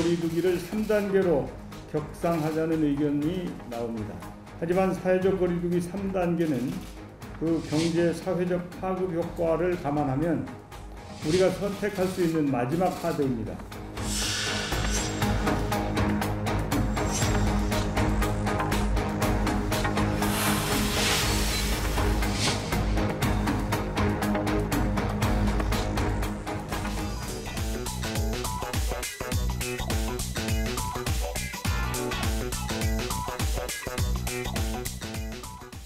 거리두기를 3단계로 격상하자는 의견이 나옵니다. 하지만 사회적 거리두기 3단계는 그 경제 사회적 파급 효과를 감안하면 우리가 선택할 수 있는 마지막 카드입니다.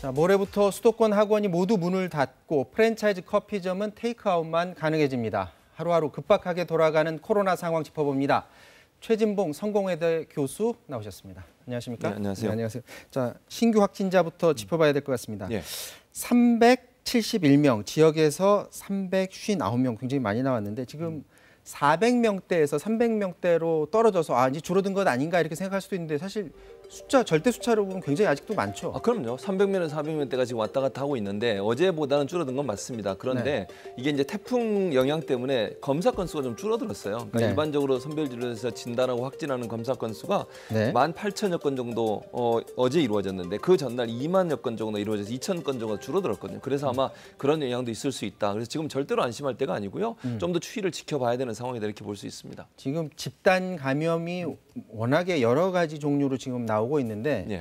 자, 모레부터 수도권 학원이 모두 문을 닫고 프랜차이즈 커피점은 테이크아웃만 가능해집니다. 하루하루 급박하게 돌아가는 코로나 상황 짚어봅니다. 최진봉 성공회대 교수 나오셨습니다. 안녕하십니까? 네, 안녕하세요. 안녕하세요. 자, 신규 확진자부터 짚어봐야 될 것 같습니다. 예. 371명, 지역에서 359명 굉장히 많이 나왔는데 지금 400명대에서 300명대로 떨어져서 아, 이제 줄어든 것 아닌가 이렇게 생각할 수도 있는데 사실 숫자 절대 숫자로 보면 굉장히 아직도 많죠. 아, 그럼요. 300명에서 400명대가 지금 왔다 갔다 하고 있는데 어제보다는 줄어든 건 맞습니다. 그런데 이게 이제 태풍 영향 때문에 검사 건수가 좀 줄어들었어요. 그러니까 네. 일반적으로 선별진료에서 진단하고 확진하는 검사 건수가 네. 18,000여 건 정도 어, 어제 이루어졌는데 그 전날 2만여 건 정도 이루어져서 2천 건 정도 줄어들었거든요. 그래서 아마 그런 영향도 있을 수 있다. 그래서 지금 절대로 안심할 때가 아니고요. 음. 좀더 추이를 지켜봐야 되는 상황이다 이렇게 볼 수 있습니다. 지금 집단 감염이 워낙에 여러 가지 종류로 지금 나오 고 있는데 예.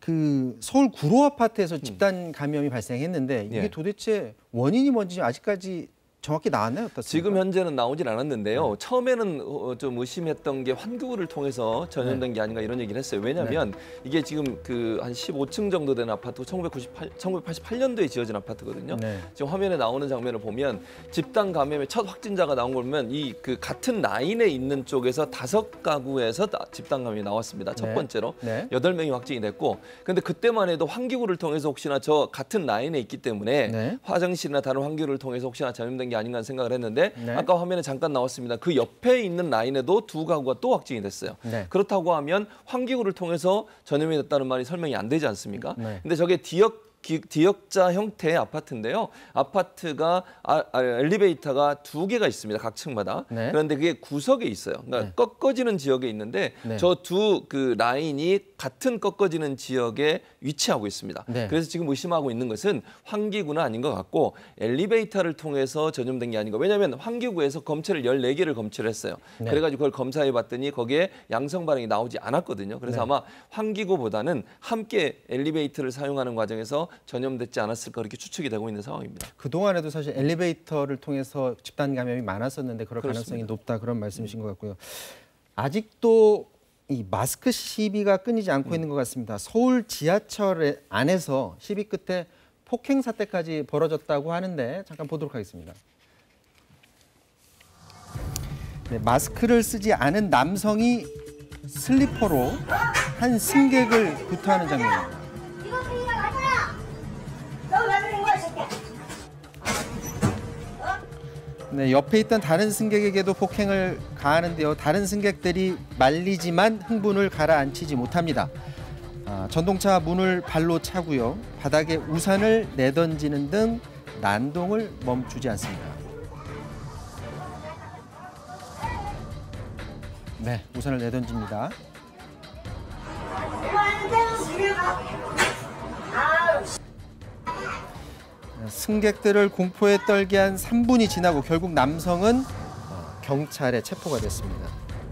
그 서울 구로 아파트에서 집단 감염이 발생했는데 이게 예. 도대체 원인이 뭔지 아직까지 정확히 나왔나요? 어떻습니까? 지금 현재는 나오진 않았는데요. 처음에는 어, 좀 의심했던 게 환기구를 통해서 전염된 게 아닌가 이런 얘기를 했어요. 왜냐하면 이게 지금 그 한 15층 정도 되는 아파트 1998, 1988년도에 지어진 아파트거든요. 네. 지금 화면에 나오는 장면을 보면 집단 감염의 첫 확진자가 나온 걸 보면 이 그 같은 라인에 있는 쪽에서 다섯 가구에서 나- 집단 감염이 나왔습니다. 첫 네. 번째로 네. 여덟 명이 확진이 됐고, 근데 그때만 해도 환기구를 통해서 혹시나 저 같은 라인에 있기 때문에 네. 화장실이나 다른 환기구를 통해서 혹시나 전염된 게 아닌가 하는 생각을 했는데 네. 아까 화면에 잠깐 나왔습니다. 그 옆에 있는 라인에도 두 가구가 또 확진이 됐어요. 네. 그렇다고 하면 환기구를 통해서 전염이 됐다는 말이 설명이 안 되지 않습니까? 네. 근데 저게 디역 기- 디역자 형태의 아파트인데요. 아파트가 아, 아, 엘리베이터가 두 개가 있습니다. 각 층마다. 네. 그런데 그게 구석에 있어요. 그러니까 네. 꺾어지는 지역에 있는데 네. 저두 그 라인이 같은 꺾어지는 지역에 위치하고 있습니다. 네. 그래서 지금 의심하고 있는 것은 환기구는 아닌 것 같고 엘리베이터를 통해서 전염된 게 아닌가. 왜냐하면 환기구에서 검체를 14개를 검출을 했어요. 네. 그래가지고 그걸 검사해 봤더니 거기에 양성 반응이 나오지 않았거든요. 그래서 네. 아마 환기구보다는 함께 엘리베이터를 사용하는 과정에서 전염됐지 않았을까 그렇게 추측이 되고 있는 상황입니다. 그동안에도 사실 엘리베이터를 통해서 집단 감염이 많았었는데 그럴 그렇습니다. 가능성이 높다 그런 말씀이신 것 같고요. 아직도 이 마스크 시비가 끊이지 않고 있는 것 같습니다. 서울 지하철 안에서 시비 끝에 폭행 사태까지 벌어졌다고 하는데 잠깐 보도록 하겠습니다. 네, 마스크를 쓰지 않은 남성이 슬리퍼로 한 승객을 구타하는 장면입니다. 네, 옆에 있던 다른 승객에게도 폭행을 가하는데요. 다른 승객들이 말리지만 흥분을 가라앉히지 못합니다. 아, 전동차 문을 발로 차고요. 바닥에 우산을 내던지는 등 난동을 멈추지 않습니다. 네, 우산을 내던집니다. 승객들을 공포에 떨게 한 3분이 지나고 결국 남성은 어, 경찰에 체포가 됐습니다.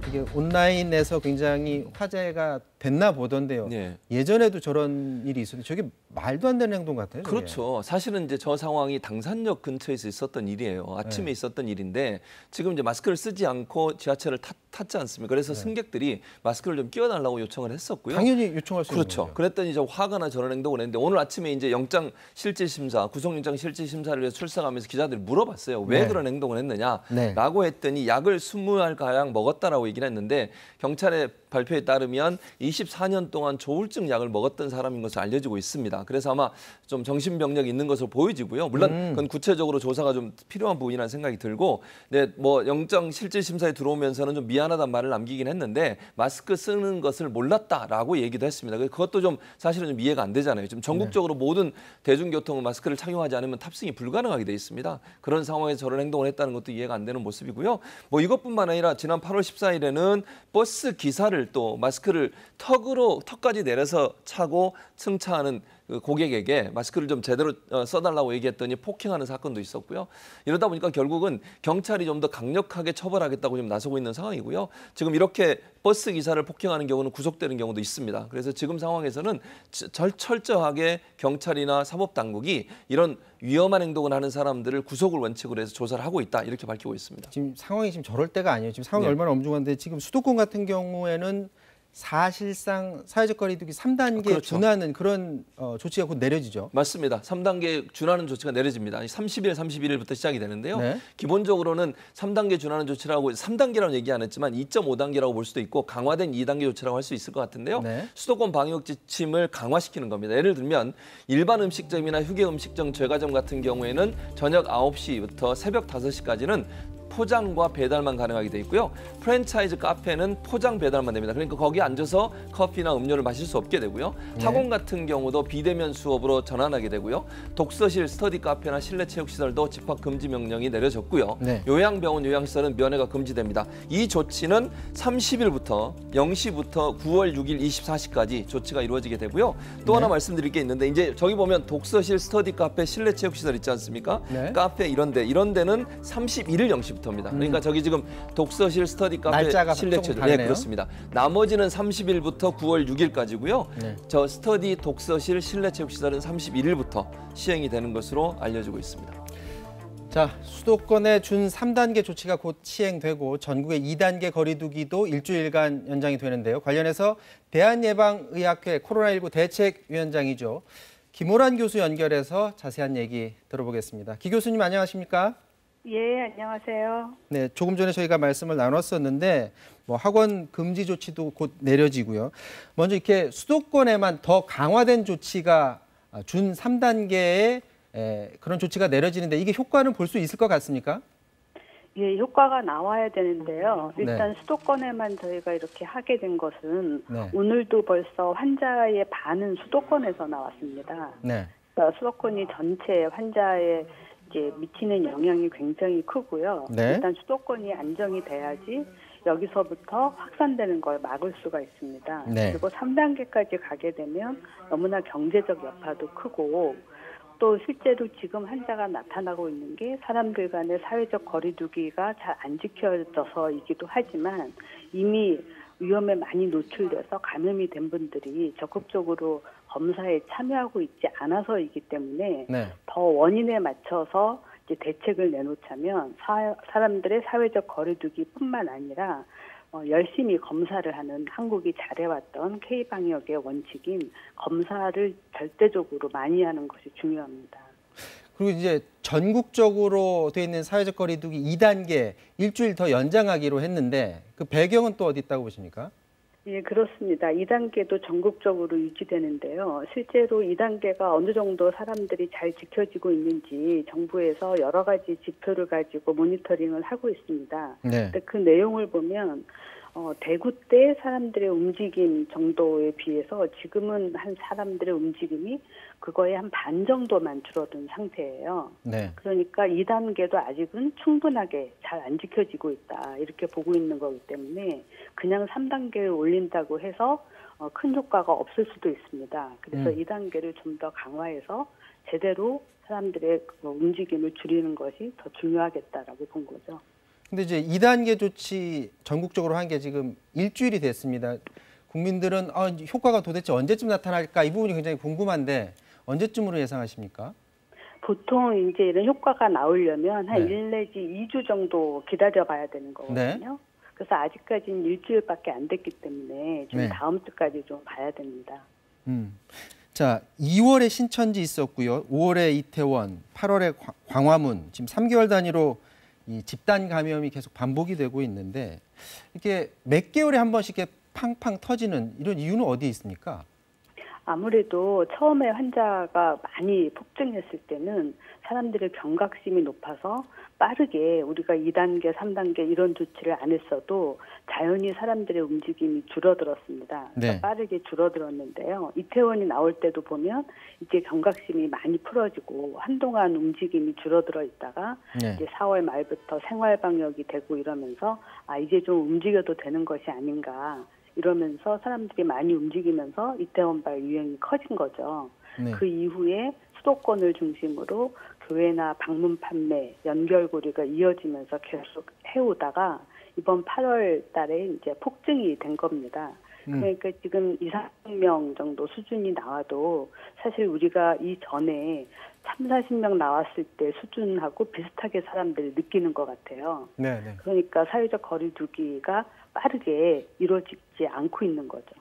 이게 온라인에서 굉장히 화제가 됐나 보던데요. 네. 예전에도 저런 일이 있었는데 저게 말도 안 되는 행동 같아요. 그렇죠. 사실은 이제 저 상황이 당산역 근처에서 있었던 일이에요. 아침에 네. 있었던 일인데 지금 이제 마스크를 쓰지 않고 지하철을 탔, 탔지 않습니까? 그래서 승객들이 마스크를 좀 끼워달라고 요청을 했었고요. 네. 당연히 요청할 수 있는 그렇죠. 거죠. 그랬더니 저 화가 나 저런 행동을 했는데 오늘 아침에 이제 영장 실질 심사, 구속영장 실질 심사를 위해서 출석하면서 기자들이 물어봤어요. 왜 네. 그런 행동을 했느냐라고 네. 했더니 약을 20알 가량 먹었다라고 얘기를 했는데 경찰의 발표에 따르면 24년 동안 조울증 약을 먹었던 사람인 것으로 알려지고 있습니다. 그래서 아마 좀 정신병력이 있는 것으로 보여지고요. 물론 음. 그건 구체적으로 조사가 좀 필요한 부분이라는 생각이 들고, 네, 뭐 영장 실질 심사에 들어오면서는 좀 미안하다는 말을 남기긴 했는데 마스크 쓰는 것을 몰랐다라고 얘기도 했습니다. 그것도 좀 사실은 좀 이해가 안 되잖아요. 지금 전국적으로 모든 대중교통 마스크를 착용하지 않으면 탑승이 불가능하게 돼 있습니다. 그런 상황에서 저런 행동을 했다는 것도 이해가 안 되는 모습이고요. 뭐 이것뿐만 아니라 지난 8월 14일에는 버스 기사를 또 마스크를 턱으로 턱까지 내려서 차고 승차하는 그 고객에게 마스크를 좀 제대로 어, 써달라고 얘기했더니 폭행하는 사건도 있었고요. 이러다 보니까 결국은 경찰이 좀 더 강력하게 처벌하겠다고 지금 나서고 있는 상황이고요. 지금 이렇게 버스 기사를 폭행하는 경우는 구속되는 경우도 있습니다. 그래서 지금 상황에서는 절, 철저하게 경찰이나 사법당국이 이런 위험한 행동을 하는 사람들을 구속을 원칙으로 해서 조사를 하고 있다 이렇게 밝히고 있습니다. 지금 상황이 지금 저럴 때가 아니에요. 지금 상황이 네. 얼마나 엄중한데 지금 수도권 같은 경우에는 사실상 사회적 거리두기 3단계 그렇죠. 준하는 그런 어, 조치가 곧 내려지죠. 맞습니다. 3단계 준하는 조치가 내려집니다. 30일, 31일부터 시작이 되는데요. 네. 기본적으로는 3단계 준하는 조치라고 3단계라고 얘기 안 했지만 2.5단계라고 볼 수도 있고 강화된 2단계 조치라고 할 수 있을 것 같은데요. 네. 수도권 방역 지침을 강화시키는 겁니다. 예를 들면 일반 음식점이나 휴게 음식점, 제과점 같은 경우에는 저녁 9시부터 새벽 5시까지는 포장과 배달만 가능하게 돼 있고요. 프랜차이즈 카페는 포장 배달만 됩니다. 그러니까 거기 앉아서 커피나 음료를 마실 수 없게 되고요. 네. 학원 같은 경우도 비대면 수업으로 전환하게 되고요. 독서실, 스터디 카페나 실내 체육 시설도 집합 금지 명령이 내려졌고요. 네. 요양병원, 요양시설은 면회가 금지됩니다. 이 조치는 30일부터 0시부터 9월 6일 24시까지 조치가 이루어지게 되고요. 또 네. 하나 말씀드릴 게 있는데 이제 저기 보면 독서실, 스터디 카페, 실내 체육 시설 있지 않습니까? 네. 카페 이런 데 이런 데는 31일 0시부터 입니다. 그러니까 저기 지금 독서실, 스터디 카페, 음. 날짜가 실내 조금 체육 네. 그렇습니다. 나머지는 30일부터 9월 6일까지고요. 네. 저 스터디, 독서실, 실내 체육 시설은 31일부터 시행이 되는 것으로 알려지고 있습니다. 자, 수도권의 준 3단계 조치가 곧 시행되고 전국의 2단계 거리두기도 일주일간 연장이 되는데요. 관련해서 대한예방의학회 코로나19 대책위원장이죠. 김호란 교수 연결해서 자세한 얘기 들어보겠습니다. 기 교수님 안녕하십니까? 예, 안녕하세요. 네, 조금 전에 저희가 말씀을 나눴었는데 뭐 학원 금지 조치도 곧 내려지고요. 먼저 이렇게 수도권에만 더 강화된 조치가 아, 준 3단계의 그런 조치가 내려지는데 이게 효과는 볼 수 있을 것 같습니까? 예, 효과가 나와야 되는데요. 네. 일단 수도권에만 저희가 이렇게 하게 된 것은 네. 오늘도 벌써 환자의 반은 수도권에서 나왔습니다. 네. 그러니까 수도권이 전체 환자에 이제 미치는 영향이 굉장히 크고요. 네. 일단 수도권이 안정이 돼야지 여기서부터 확산되는 걸 막을 수가 있습니다. 네. 그리고 3단계까지 가게 되면 너무나 경제적 여파도 크고 또 실제로 지금 환자가 나타나고 있는 게 사람들 간의 사회적 거리두기가 잘 안 지켜져서이기도 하지만 이미 위험에 많이 노출돼서 감염이 된 분들이 적극적으로 검사에 참여하고 있지 않아서이기 때문에 네. 더 원인에 맞춰서 이제 대책을 내놓자면 사, 사람들의 사회적 거리두기뿐만 아니라 어, 열심히 검사를 하는 한국이 잘해왔던 K 방역의 원칙인 검사를 절대적으로 많이 하는 것이 중요합니다. 그리고 이제 전국적으로 돼 있는 사회적 거리두기 2단계 일주일 더 연장하기로 했는데 그 배경은 또 어디 있다고 보십니까? 예, 그렇습니다. 2단계도 전국적으로 유지되는데요. 실제로 2단계가 어느 정도 사람들이 잘 지켜지고 있는지 정부에서 여러 가지 지표를 가지고 모니터링을 하고 있습니다. 네. 근데 그 내용을 보면 어, 대구 때 사람들의 움직임 정도에 비해서 지금은 한 사람들의 움직임이 그거의 한 반 정도만 줄어든 상태예요. 네. 그러니까 2단계도 아직은 충분하게 잘 안 지켜지고 있다. 이렇게 보고 있는 거기 때문에 그냥 3단계를 올린다고 해서 어, 큰 효과가 없을 수도 있습니다. 그래서 음. 2단계를 좀 더 강화해서 제대로 사람들의 그 움직임을 줄이는 것이 더 중요하겠다라고 본 거죠. 근데 이제 2단계 조치 전국적으로 한 게 지금 일주일이 됐습니다. 국민들은 아, 효과가 도대체 언제쯤 나타날까 이 부분이 굉장히 궁금한데 언제쯤으로 예상하십니까? 보통 이제 이런 효과가 나오려면 한 네. 일 내지 2주 정도 기다려 봐야 되는 거거든요. 그래서 아직까지는 일주일밖에 안 됐기 때문에 좀 네. 다음 주까지 좀 봐야 됩니다. 음. 자, 2월에 신천지 있었고요. 5월에 이태원, 8월에 과- 광화문, 지금 3개월 단위로 이 집단 감염이 계속 반복이 되고 있는데 이렇게 몇 개월에 한 번씩 이렇게 팡팡 터지는 이런 이유는 어디에 있습니까? 아무래도 처음에 환자가 많이 폭증했을 때는 사람들의 경각심이 높아서 빠르게 우리가 2단계, 3단계 이런 조치를 안 했어도 자연히 사람들의 움직임이 줄어들었습니다. 그러니까 네. 빠르게 줄어들었는데요. 이태원이 나올 때도 보면 이제 경각심이 많이 풀어지고 한동안 움직임이 줄어들어 있다가 네. 이제 4월 말부터 생활 방역이 되고 이러면서 아 이제 좀 움직여도 되는 것이 아닌가 이러면서 사람들이 많이 움직이면서 이태원발 유행이 커진 거죠. 네. 그 이후에 수도권을 중심으로 교회나 방문 판매, 연결고리가 이어지면서 계속 해오다가 이번 8월 달에 이제 폭증이 된 겁니다. 음. 그러니까 지금 2, 3명 정도 수준이 나와도 사실 우리가 이전에 3, 40명 나왔을 때 수준하고 비슷하게 사람들이 느끼는 것 같아요. 네, 네. 그러니까 사회적 거리두기가 빠르게 이루어지지 않고 있는 거죠.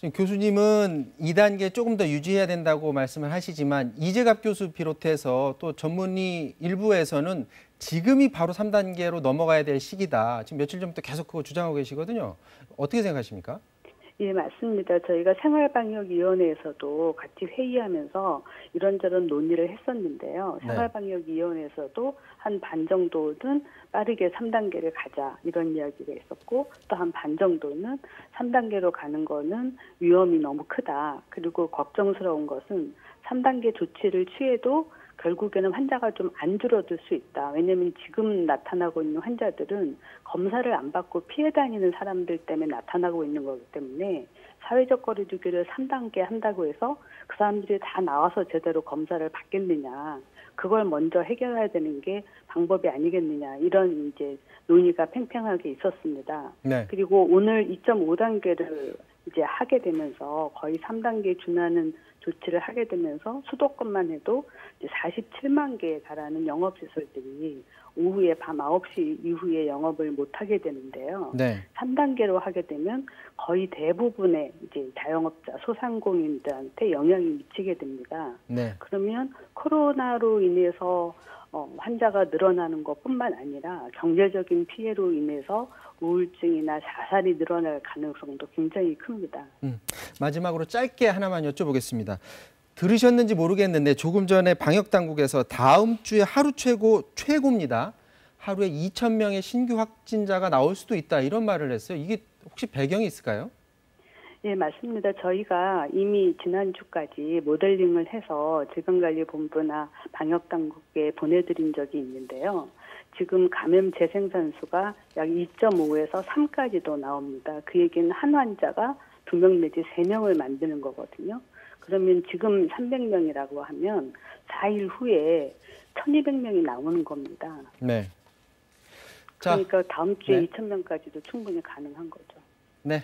지금 교수님은 2단계 조금 더 유지해야 된다고 말씀을 하시지만 이재갑 교수 비롯해서 또 전문의 일부에서는 지금이 바로 3단계로 넘어가야 될 시기다. 지금 며칠 전부터 계속 그거 주장하고 계시거든요. 어떻게 생각하십니까? 예, 맞습니다. 저희가 생활방역위원회에서도 같이 회의하면서 이런저런 논의를 했었는데요. 네. 생활방역위원회에서도 한 반 정도는 빠르게 3단계를 가자 이런 이야기가 있었고 또 한 반 정도는 3단계로 가는 거는 위험이 너무 크다. 그리고 걱정스러운 것은 3단계 조치를 취해도 결국에는 환자가 좀 안 줄어들 수 있다. 왜냐하면 지금 나타나고 있는 환자들은 검사를 안 받고 피해 다니는 사람들 때문에 나타나고 있는 거기 때문에 사회적 거리두기를 3단계 한다고 해서 그 사람들이 다 나와서 제대로 검사를 받겠느냐. 그걸 먼저 해결해야 되는 게 방법이 아니겠느냐. 이런 이제 논의가 팽팽하게 있었습니다. 네. 그리고 오늘 2.5단계를 이제 하게 되면서 거의 3단계에 준하는 조치를 하게 되면서 수도권만 해도 이제 47만 개에 달하는 영업시설들이 오후에 밤 9시 이후에 영업을 못 하게 되는데요. 네. 3단계로 하게 되면 거의 대부분의 이제 자영업자, 소상공인들한테 영향이 미치게 됩니다. 네. 그러면 코로나로 인해서 어, 환자가 늘어나는 것뿐만 아니라 경제적인 피해로 인해서 우울증이나 자살이 늘어날 가능성도 굉장히 큽니다. 마지막으로 짧게 하나만 여쭤보겠습니다. 들으셨는지 모르겠는데 조금 전에 방역 당국에서 다음 주에 하루 최고 최고입니다. 하루에 2천 명의 신규 확진자가 나올 수도 있다 이런 말을 했어요. 이게 혹시 배경이 있을까요? 예, 맞습니다. 저희가 이미 지난주까지 모델링을 해서 질병관리본부나 방역당국에 보내드린 적이 있는데요. 지금 감염 재생산수가 약 2.5에서 3까지도 나옵니다. 그 얘기는 한 환자가 두명 내지 세 명을 만드는 거거든요. 그러면 지금 300명이라고 하면 4일 후에 1200명이 나오는 겁니다. 네. 자, 그러니까 다음 주에 네. 2000명까지도 충분히 가능한 거죠. 네.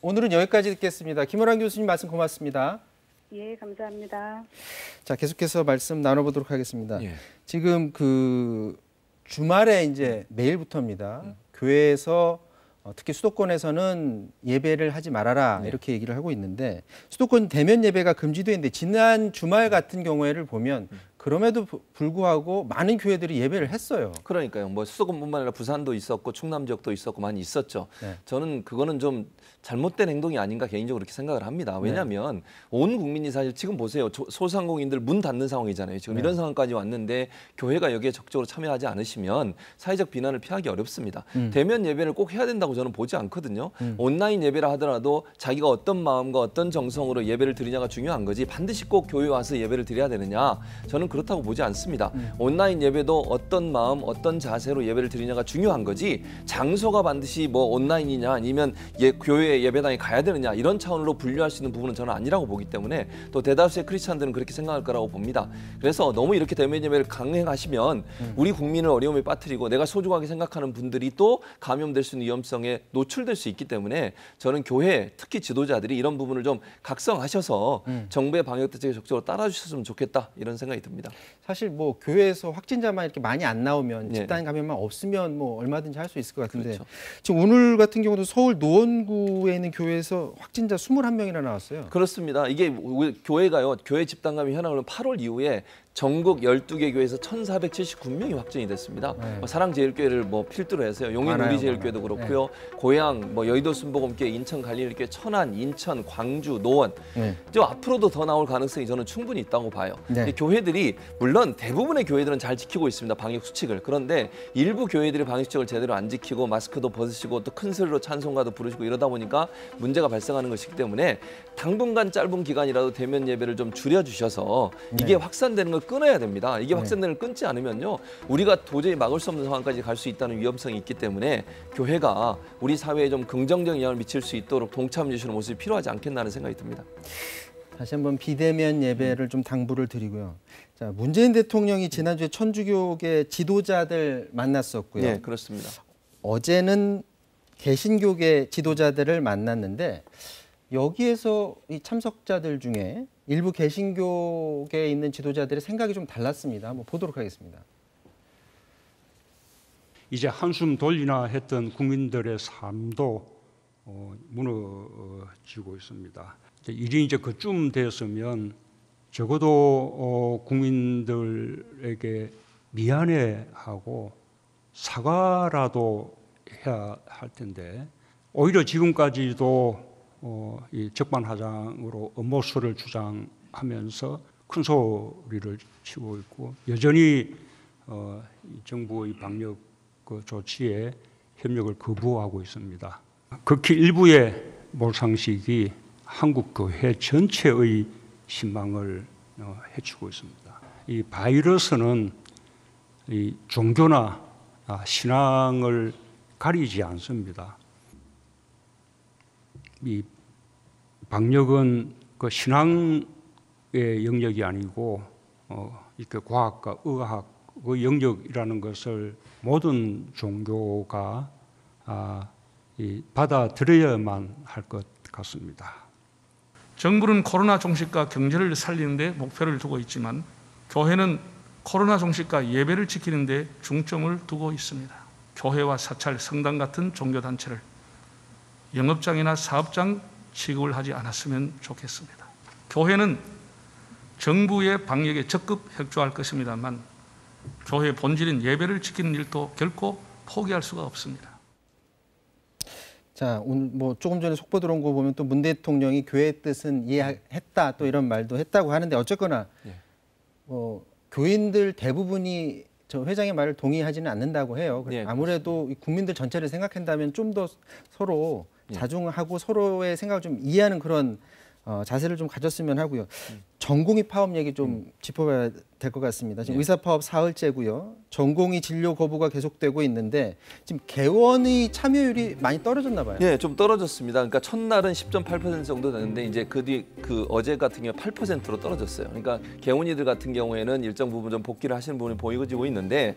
오늘은 여기까지 듣겠습니다. 김호란 교수님 말씀 고맙습니다. 예, 감사합니다. 자, 계속해서 말씀 나눠보도록 하겠습니다. 예. 지금 그 주말에 이제 내일부터입니다. 음. 교회에서 어, 특히 수도권에서는 예배를 하지 말아라 네. 이렇게 얘기를 하고 있는데 수도권 대면 예배가 금지돼 있는데 지난 주말 같은 경우에를 보면 음. 그럼에도 부- 불구하고 많은 교회들이 예배를 했어요. 그러니까요. 뭐 수도권뿐만 아니라 부산도 있었고 충남 지역도 있었고 많이 있었죠. 네. 저는 그거는 좀 잘못된 행동이 아닌가 개인적으로 그렇게 생각을 합니다. 왜냐하면 온 국민이 사실 지금 보세요. 조- 소상공인들 문 닫는 상황이잖아요. 지금 네. 이런 상황까지 왔는데 교회가 여기에 적극적으로 참여하지 않으시면 사회적 비난을 피하기 어렵습니다. 음. 대면 예배를 꼭 해야 된다고 저는 보지 않거든요. 온라인 예배라 하더라도 자기가 어떤 마음과 어떤 정성으로 예배를 드리냐가 중요한 거지 반드시 꼭 교회 와서 예배를 드려야 되느냐 저는 그렇다고 보지 않습니다. 온라인 예배도 어떤 마음 어떤 자세로 예배를 드리냐가 중요한 거지 장소가 반드시 뭐 온라인이냐 아니면 예, 교회 예배당에 가야 되느냐 이런 차원으로 분류할 수 있는 부분은 저는 아니라고 보기 때문에 또 대다수의 크리스찬들은 그렇게 생각할 거라고 봅니다. 그래서 너무 이렇게 대면 예배를 강행하시면 우리 국민을 어려움에 빠뜨리고 내가 소중하게 생각하는 분들이 또 감염될 수 있는 위험성에 노출될 수 있기 때문에 저는 교회 특히 지도자들이 이런 부분을 좀 각성하셔서 정부의 방역 대책에 적극적으로 따라주셨으면 좋겠다 이런 생각이 듭니다. 사실 뭐 교회에서 확진자만 이렇게 많이 안 나오면 네. 집단 감염만 없으면 뭐 얼마든지 할 수 있을 것 같은데 그렇죠. 지금 오늘 같은 경우도 서울 노원구에 있는 교회에서 확진자 21명이나 나왔어요. 그렇습니다. 이게 교회가요. 교회 집단 감염 현황을 8월 이후에 전국 12개 교회에서 1,479명이 확진이 됐습니다. 네. 뭐 사랑제일교회를 뭐 필두로 해서요. 용인 우리제일교회도. 그렇고요. 고양, 뭐 여의도 순복음교회, 인천 갈릴리교회, 천안, 인천, 광주, 노원. 네. 저 앞으로도 더 나올 가능성이 저는 충분히 있다고 봐요. 네. 이 교회들이 물론 대부분의 교회들은 잘 지키고 있습니다. 방역 수칙을. 그런데 일부 교회들이 방역 수칙을 제대로 안 지키고 마스크도 벗으시고 또 큰 소리로 찬송가도 부르시고 이러다 보니까 문제가 발생하는 것이기 때문에 당분간 짧은 기간이라도 대면 예배를 좀 줄여 주셔서 이게 확산되는 걸 끊어야 됩니다. 이게 확산되는 걸 끊지 않으면요. 우리가 도저히 막을 수 없는 상황까지 갈 수 있다는 위험성이 있기 때문에 교회가 우리 사회에 좀 긍정적인 영향을 미칠 수 있도록 동참해 주시는 모습이 필요하지 않겠나 하는 생각이 듭니다. 다시 한번 비대면 예배를 좀 당부를 드리고요. 자, 문재인 대통령이 지난주에 천주교계 지도자들 만났었고요. 네, 그렇습니다. 어제는 개신교계 지도자들을 만났는데 여기에서 이 참석자들 중에 일부 개신교계에 있는 지도자들의 생각이 좀 달랐습니다. 한번 보도록 하겠습니다. 이제 한숨 돌리나 했던 국민들의 삶도 어, 무너지고 있습니다. 일이 이제 그쯤 됐으면 적어도 어, 국민들에게 미안해하고 사과라도 해야 할 텐데 오히려 지금까지도 어, 이 적반하장으로 음모수를 주장하면서 큰 소리를 치고 있고 여전히 어, 이 정부의 방역 그 조치에 협력을 거부하고 있습니다. 극히 일부의 몰상식이 한국 교회 전체의 신망을 어, 해치고 있습니다. 이 바이러스는 이 종교나 아, 신앙을 가리지 않습니다. 이 방역은 그 신앙의 영역이 아니고 어, 이렇게 과학과 의학의 영역이라는 것을 모든 종교가 아, 이 받아들여야만 할 것 같습니다. 정부는 코로나 종식과 경제를 살리는 데 목표를 두고 있지만 교회는 코로나 종식과 예배를 지키는 데 중점을 두고 있습니다. 교회와 사찰, 성당 같은 종교 단체를 영업장이나 사업장 취급을 하지 않았으면 좋겠습니다. 교회는 정부의 방역에 적극 협조할 것입니다만 교회 본질인 예배를 지키는 일도 결코 포기할 수가 없습니다. 자, 오늘 뭐 조금 전에 속보 들어온 거 보면 또 문 대통령이 교회의 뜻은 이해했다 또 이런 말도 했다고 하는데 어쨌거나 예. 뭐 교인들 대부분이 저 회장의 말을 동의하지는 않는다고 해요. 예, 아무래도 이 국민들 전체를 생각한다면 좀 더 서로 예. 자중하고 서로의 생각을 좀 이해하는 그런 어, 자세를 좀 가졌으면 하고요. 음. 전공의 파업 얘기 좀 짚어봐야 될 것 같습니다. 지금 예. 의사 파업 사흘째고요. 전공의 진료 거부가 계속되고 있는데 지금 개원의 참여율이 많이 떨어졌나 봐요. 예, 좀 떨어졌습니다. 그러니까 첫날은 10.8% 정도 되는데 이제 그 뒤 그 어제 같은 경우 8%로 떨어졌어요. 그러니까 개원이들 같은 경우에는 일정 부분 좀 복귀를 하시는 부분이 보이고 있는데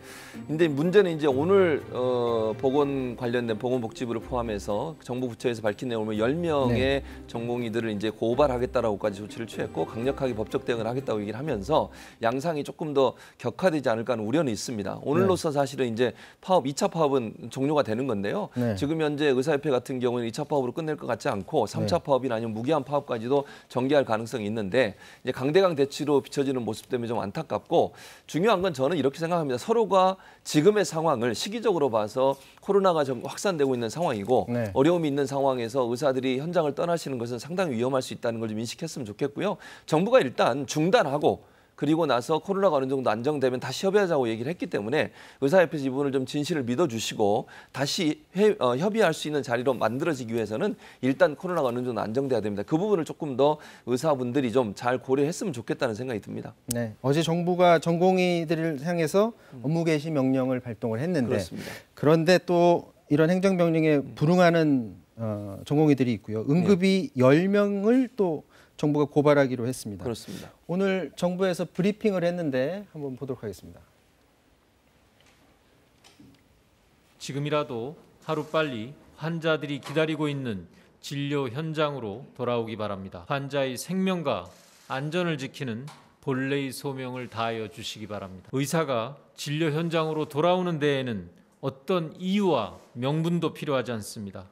근데 문제는 이제 오늘 어 보건 관련된 보건복지부를 포함해서 정부 부처에서 밝힌 내용을 10명의 네. 전공의들을 이제 고발하겠다라고까지 조치를 취했고 강력하게 법적 대응을 하겠다고 얘기를 하면서 양상이 조금 더 격화되지 않을까 하는 우려는 있습니다. 오늘로서 사실은 이제 파업 2차 파업은 종료가 되는 건데요. 네. 지금 현재 의사협회 같은 경우는 2차 파업으로 끝낼 것 같지 않고 3차 네. 파업이나 아니면 무기한 파업까지도 전개할 가능성이 있는데 이제 강대강 대치로 비춰지는 모습 때문에 좀 안타깝고 중요한 건 저는 이렇게 생각합니다. 서로가 지금의 상황을 시기적으로 봐서 코로나가 좀 확산되고 있는 상황이고 네. 어려움이 있는 상황에서 의사들이 현장을 떠나시는 것은 상당히 위험할 수 있다는 걸 좀 인식했으면 좋겠고요. 정부가 일단 중단하고 그리고 나서 코로나가 어느 정도 안정되면 다시 협의하자고 얘기를 했기 때문에 의사협회에서 이분을 좀 진실을 믿어주시고 다시 회- 어, 협의할 수 있는 자리로 만들어지기 위해서는 일단 코로나가 어느 정도 안정돼야 됩니다. 그 부분을 조금 더 의사분들이 좀 잘 고려했으면 좋겠다는 생각이 듭니다. 네, 어제 정부가 전공의들을 향해서 업무 개시 명령을 발동을 했는데 그렇습니다. 그런데 또 이런 행정명령에 불응하는 어, 전공의들이 있고요. 응급이 열 10명을 또 정부가 고발하기로 했습니다. 그렇습니다. 오늘 정부에서 브리핑을 했는데 한번 보도록 하겠습니다. 지금이라도 하루빨리 환자들이 기다리고 있는 진료 현장으로 돌아오기 바랍니다. 환자의 생명과 안전을 지키는 본래의 소명을 다하여 주시기 바랍니다. 의사가 진료 현장으로 돌아오는 데에는 어떤 이유와 명분도 필요하지 않습니다.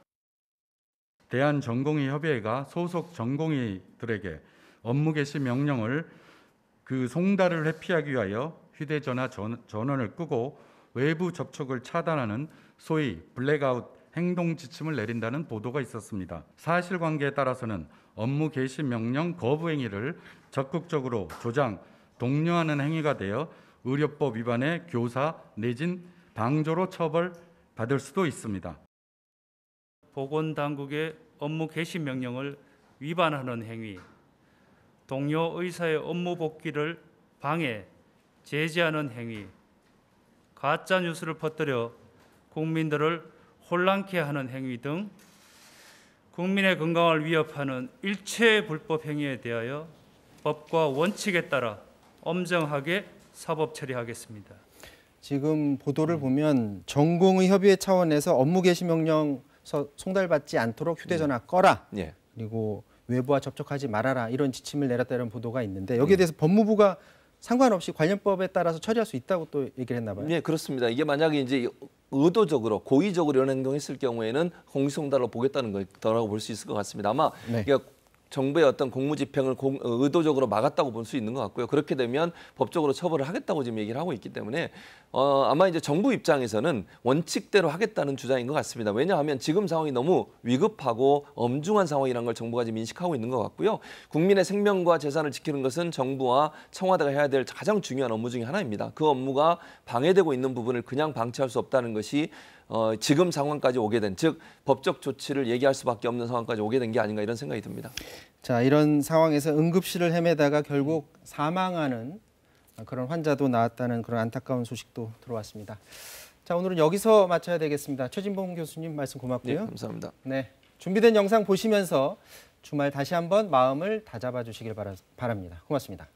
대한전공의협의회가 소속 전공의들에게 업무 개시 명령을 그 송달을 회피하기 위하여 휴대전화 전, 전원을 끄고 외부 접촉을 차단하는 소위 블랙아웃 행동 지침을 내린다는 보도가 있었습니다. 사실관계에 따라서는 업무 개시 명령 거부 행위를 적극적으로 조장, 독려하는 행위가 되어 의료법 위반의 교사 내진 방조로 처벌 받을 수도 있습니다. 보건 당국의 업무 개시 명령을 위반하는 행위, 동료 의사의 업무 복귀를 방해, 제지하는 행위, 가짜 뉴스를 퍼뜨려 국민들을 혼란케 하는 행위 등 국민의 건강을 위협하는 일체의 불법 행위에 대하여 법과 원칙에 따라 엄정하게 사법 처리하겠습니다. 지금 보도를 보면 전공의 협의회 차원에서 업무 개시 명령 서 송달받지 않도록 휴대전화 꺼라. 예. 그리고 외부와 접촉하지 말아라 이런 지침을 내렸다는 보도가 있는데 여기에 대해서 법무부가 상관없이 관련법에 따라서 처리할 수 있다고 또 얘기를 했나 봐요. 네, 그렇습니다. 이게 만약에 이제 의도적으로 고의적으로 이런 행동했을 경우에는 공식송달로 보겠다는 거라고 볼 수 있을 것 같습니다. 아마 네. 이게 정부의 어떤 공무집행을 공- 어, 의도적으로 막았다고 볼 수 있는 것 같고요. 그렇게 되면 법적으로 처벌을 하겠다고 지금 얘기를 하고 있기 때문에 어, 아마 이제 정부 입장에서는 원칙대로 하겠다는 주장인 것 같습니다. 왜냐하면 지금 상황이 너무 위급하고 엄중한 상황이라는 걸 정부가 지금 인식하고 있는 것 같고요. 국민의 생명과 재산을 지키는 것은 정부와 청와대가 해야 될 가장 중요한 업무 중에 하나입니다. 그 업무가 방해되고 있는 부분을 그냥 방치할 수 없다는 것이 어, 지금 상황까지 오게 된, 즉 법적 조치를 얘기할 수밖에 없는 상황까지 오게 된 게 아닌가 이런 생각이 듭니다. 자 이런 상황에서 응급실을 헤매다가 결국 사망하는 그런 환자도 나왔다는 그런 안타까운 소식도 들어왔습니다. 자 오늘은 여기서 마쳐야 되겠습니다. 최진봉 교수님 말씀 네, 고맙고요. 감사합니다. 네 준비된 영상 보시면서 주말 다시 한번 마음을 다잡아 주시길 바랍니다. 고맙습니다.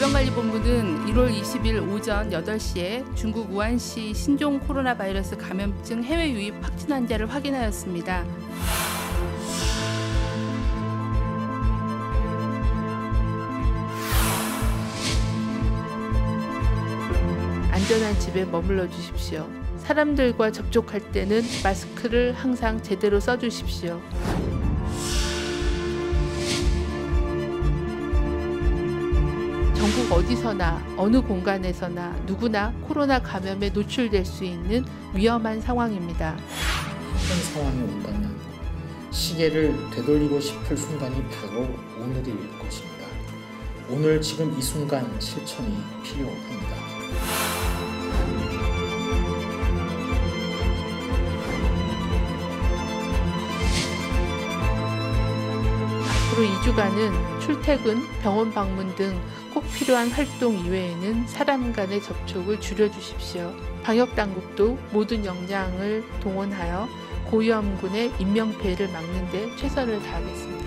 질병관리본부는 1월 20일 오전 8시에 중국 우한시 신종 코로나 바이러스 감염증 해외 유입 확진 환자를 확인하였습니다. 안전한 집에 머물러 주십시오. 사람들과 접촉할 때는 마스크를 항상 제대로 써주십시오. 어디서나 어느 공간에서나 누구나 코로나 감염에 노출될 수 있는 위험한 상황입니다. 현 상황이 온다면 시계를 되돌리고 싶을 순간이 바로 오늘일 것입니다. 오늘 지금 이 순간 실천이 필요합니다. 앞으로 2주간은 출퇴근, 병원 방문 등꼭 필요한 활동 이외에는 사람 간의 접촉을 줄여주십시오. 방역당국도 모든 역량을 동원하여 고위험군의 인명피해를 막는 데 최선을 다하겠습니다.